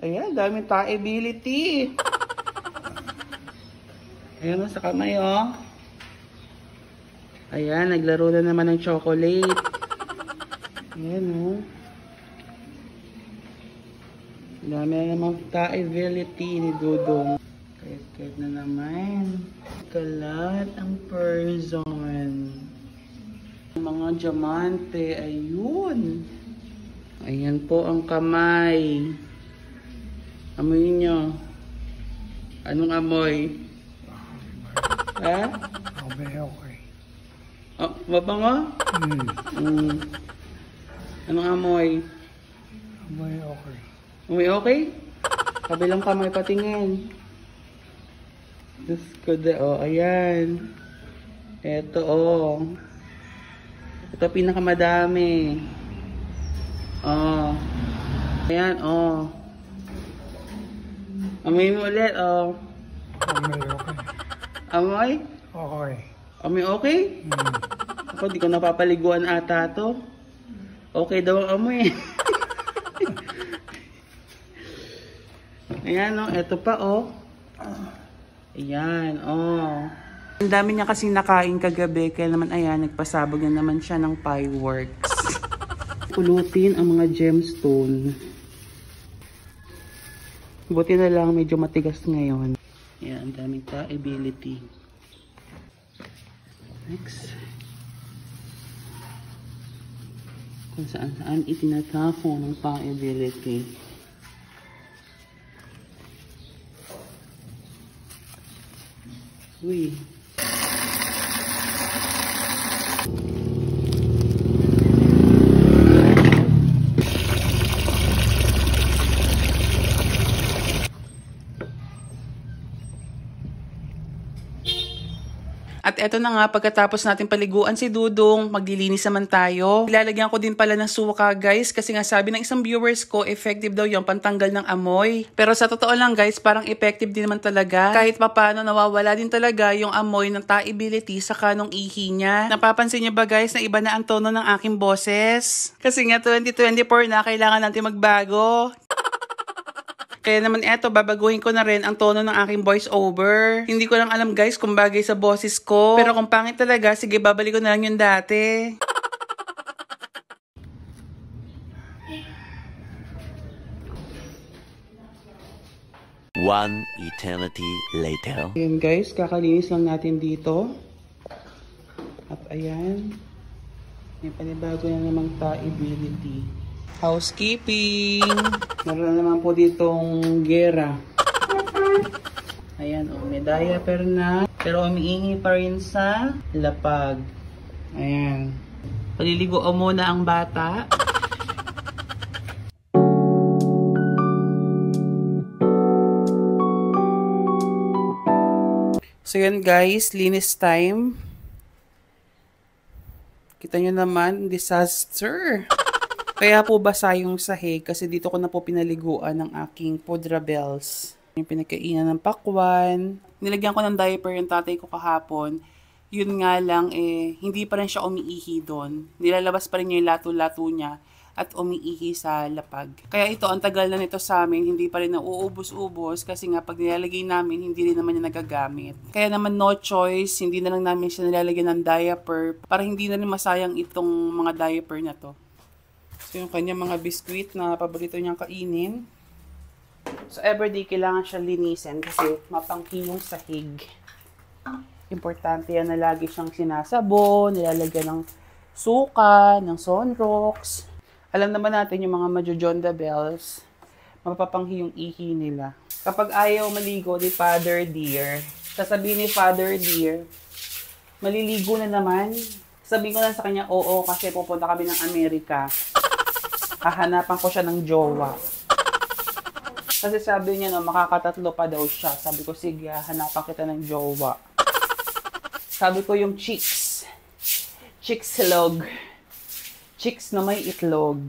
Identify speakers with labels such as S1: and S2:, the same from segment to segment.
S1: Ayan, daming taeability. Ayan, sa kamay, oh. Ayan, naglaro na naman ng chocolate. Ayan, oh. Dami na naman taeability ni Dudong. Kahit-kahit na naman. Kalat ang person. Mga diamante, ayun. Ayan po ang kamay. Amoy nyo. Anong amoy? Ha?
S2: Okay, okay.
S1: Oh, mabango?
S2: Hmm.
S1: Mm. Anong amoy?
S2: Okay, okay.
S1: Amoy okay? Kabilang kamay patingin. Diyos ko da, oh, ayan. Eto, oh. Ito pinakamadami. Oh. Ayan, oh. Amoy mo ulit, oh.
S2: Okay, okay.
S1: Amoy?
S2: Okay.
S1: Amoy okay?
S2: Hmm.
S1: Ako, di ko napapaliguan ata to. Okay daw ang amoy. Ayan, oh. Eto pa, oh. Ayan, oh. Ang dami niya kasing nakain kagabi, kaya naman ayan, nagpasabog na naman siya ng fireworks. Pulutin ang mga gemstone. Buti na lang, medyo matigas ngayon. Ang daming ta-ability. Next. Kung saan saan itinatako ng pa-ability. Uy. Eto na nga, pagkatapos natin paliguan si Dudong, maglilinis naman tayo. Ilalagyan ko din pala ng suka guys, kasi nga sabi ng isang viewers ko, effective daw yung pantanggal ng amoy. Pero sa totoo lang guys, parang effective din naman talaga. Kahit papano, nawawala din talaga yung amoy ng taability sa kanong ihi niya. Napapansin niyo ba guys na iba na ang tono ng aking boses? Kasi nga 2024 na, kailangan natin magbago. Kaya naman eto, babaguhin ko na rin ang tono ng aking voice over. Hindi ko lang alam guys kung bagay sa boses ko. Pero kung pangit talaga, sige babalik ko na lang yung dati.
S3: One eternity later.
S1: Ayan guys, kakalinis lang natin dito. At ayan, may panibago na namang ta-ability. Housekeeping! Meron na naman po ditong gera. Ayan, oh, may diaper na. Pero umiingi pa rin sa lapag. Ayan. Paliligo muna ang bata. So yun guys, linis time. Kita nyo naman, disaster. Kaya po basa yung sahig kasi dito ko na po pinaliguan ng aking Podra Bells. Yung pinagkainan ng pakwan. Nilagyan ko ng diaper yung tatay ko kahapon. Yun nga lang, eh, hindi pa rin siya umiihi doon. Nilalabas pa rin niya yung lato-lato niya at umiihi sa lapag. Kaya ito, ang tagal na nito sa amin, hindi pa rin nauubos-ubos kasi nga pag nilalagay namin, hindi rin naman niya nagagamit. Kaya naman no choice, hindi na lang namin siya nilalagyan ng diaper para hindi na rin masayang itong mga diaper na to. So yung kanya mga biskuit na paborito niyang kainin. So everyday kailangan siya linisin kasi mapanghi yung sahig. Importante yan na lagi siyang sinasabon, nilalagyan ng suka, ng sunrocks. Alam naman natin yung mga majojonda bells, mapapanghi yung ihi nila. Kapag ayaw maligo ni Father Dear, sasabihin ni Father Dear, maliligo na naman. Sabihin ko lang sa kanya, oo, kasi pupunta kami ng Amerika. Hahanapan ko siya ng jowa. Kasi sabi niya, no, makakatatlo pa daw siya. Sabi ko, sige, hanapan kita ng jowa. Sabi ko yung chicks. Chicks log. Chicks na may itlog.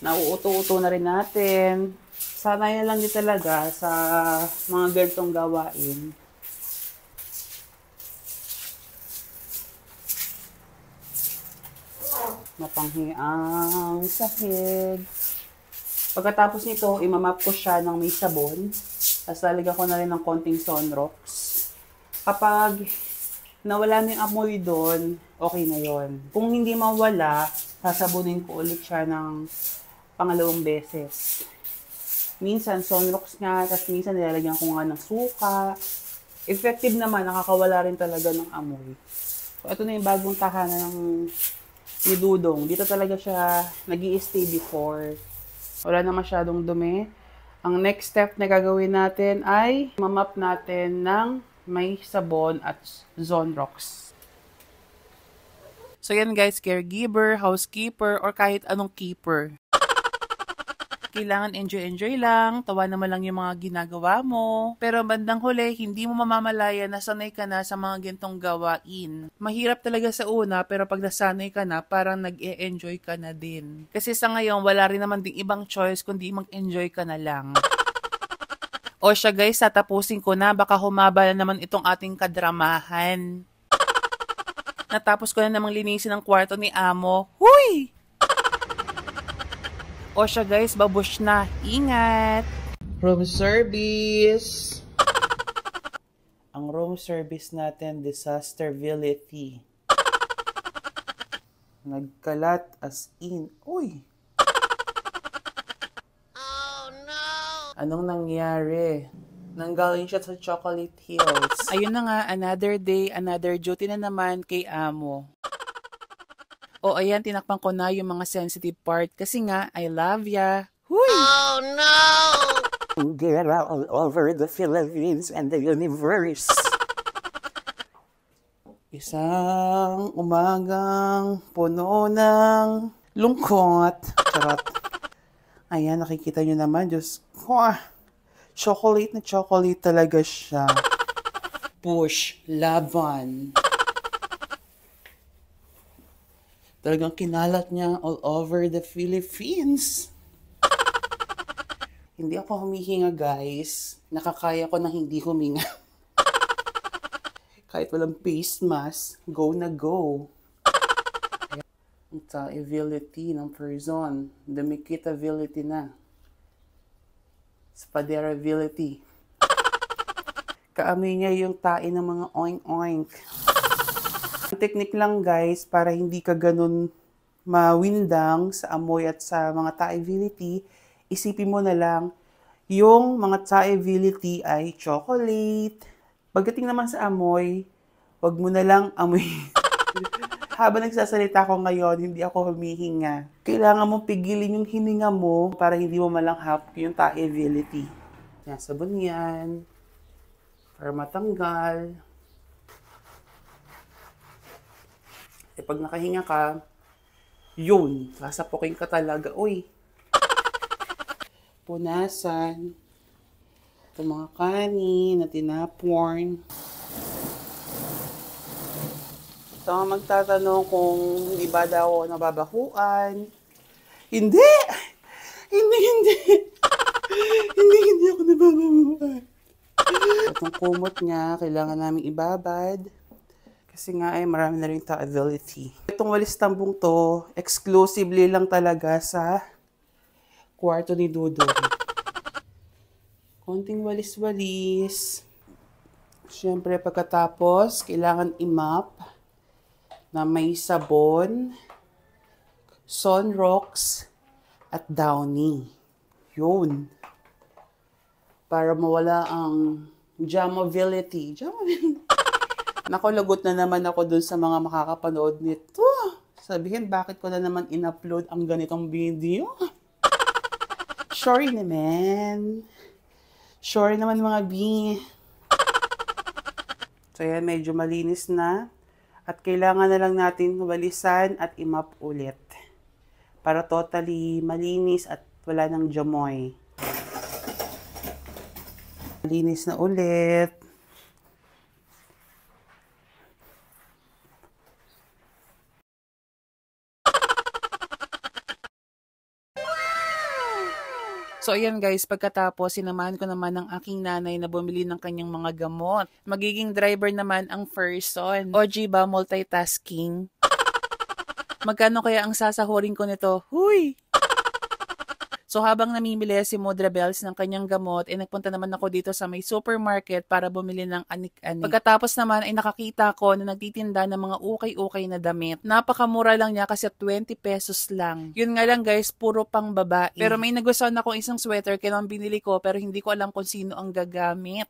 S1: Nauuto-uto na rin natin. Sana yan lang din talaga sa mga ganitong gawain. Mapanghi ang sahig. Pagkatapos nito, imamap ko siya ng may sabon. Tapos lalagyan ko na rin ng konting Sunrox. Kapag nawala na yung amoy doon, okay na yon. Kung hindi mawala, sasabunin ko ulit siya ng pangalawang beses. Minsan, Sunrox nga, tapos minsan nilalagyan ko nga ng suka. Effective naman, nakakawala rin talaga ng amoy. So, ito na yung bagong tahanan ng ni Dudong. Dito talaga siya nag stay before. Wala na masyadong dumi. Ang next step na gagawin natin ay mamap natin ng may sabon at Zonrox. So yan guys, caregiver, housekeeper, or kahit anong keeper kailangan enjoy-enjoy lang, tawa naman lang yung mga ginagawa mo. Pero bandang huli, hindi mo mamamalaya na sanay ka na sa mga gintong gawain. Mahirap talaga sa una, pero pag nasanay ka na, parang nag-e-enjoy ka na din. Kasi sa ngayon, wala rin naman ding ibang choice kundi mag-enjoy ka na lang. O siya guys, tatapusin ko na, baka humaba na naman itong ating kadramahan. Natapos ko na namang linisin ang kwarto ni Amo. Huy! O siya guys, babush na. Ingat! Room service! Ang room service natin, disasterability. Nagkalat as in. Uy! Oh no! Anong nangyari? Nanggaling siya sa Chocolate Hills. Ayun na nga, another day, another duty na naman kay Amo. O ayan, tinakpan ko na yung mga sensitive part kasi nga, I love ya. Huy! Oh no!
S3: Get all over the Philippines and the universe.
S1: Isang umagang puno ng lungkot. Charot. Ayan, nakikita nyo naman. Diyos ko, ah, chocolate na chocolate talaga siya. Push, laban. Talagang kinalat niya all over the Philippines. hindi ako humihinga guys. Nakakaya ko na hindi huminga. Kahit walang face mask, go na go. Ang ability ng person. Dumikitability na. Spaderability. Kaamoy niya yung tae ng mga oink-oink. Technique lang guys, para hindi ka ganun mawindang sa amoy at sa mga taeability, isipin mo na lang, yung mga taeability ay chocolate. Pagdating naman sa amoy, wag mo na lang amoy. Habang nagsasalita ko ngayon, hindi ako humihinga. Kailangan mo pigilin yung hininga mo para hindi mo malanghap yung taeability. Yan, sabon yan. Para matanggal. Eh pag nakahinga ka, yun, sasapukin ka talaga. Uy, punasan. Ito mga kanin na tinaporn. Ito ang magtatanong kung hindi ba daw nababahuan. Hindi! Hindi, hindi! hindi, hindi ako nababahuan. Itong kumot niya, kailangan namin ibabad. Kasi nga ay eh, marami na rin ability. Itong walis tambong to, exclusively lang talaga sa kwarto ni Dudong. Konting walis-walis. Siyempre pagkatapos, kailangan imap na may sabon, sunrocks, at downy. Yun. Para mawala ang jamability. Jamability. Nako, na naman ako dun sa mga makakapanood nito. Sabihin, bakit ko na naman in-upload ang ganitong video? Sorry naman. Sorry naman mga B. So yan, medyo malinis na. At kailangan na lang natin walisan at imap ulit. Para totally malinis at wala nang jamoy. Malinis na ulit. So ayan guys, pagkatapos sinamahan ko naman ng aking nanay na bumili ng kanyang mga gamot. Magiging driver naman ang person. OG ba multitasking? Magkano kaya ang sasahurin ko nito? Huy!
S4: So habang namimili si Modra Bells ng kanyang gamot, eh nagpunta naman ako dito sa may supermarket para bumili ng anik-anik. Pagkatapos naman ay nakakita ko na nagtitinda ng mga ukay-ukay na damit. Napakamura lang niya kasi 20 pesos lang. Yun nga lang guys, puro pang babae. Pero may nagustuhan akong isang sweater kaya naman binili ko pero hindi ko alam kung sino ang gagamit.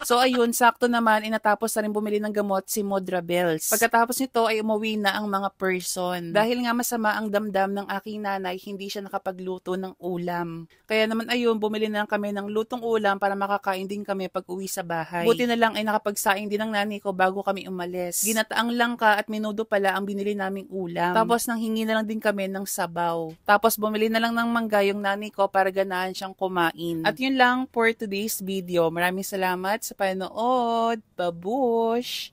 S4: So ayun, sakto naman, inatapos na rin bumili ng gamot si Modra Bells. Pagkatapos nito ay umuwi na ang mga person. Dahil nga masama ang damdam ng aking nanay, hindi siya nakapagluto ng ulam. Kaya naman ayun, bumili na lang kami ng lutong ulam para makakain din kami pag uwi sa bahay. Buti na lang ay nakapagsaing din ng nanay ko bago kami umalis. Ginataang langka at minudo pala ang binili naming ulam. Tapos nang hingi na lang din kami ng sabaw. Tapos bumili na lang ng mangga yung nanay ko para ganahan siyang kumain. At yun lang for today's video. Maraming salamat sa panood. Babush!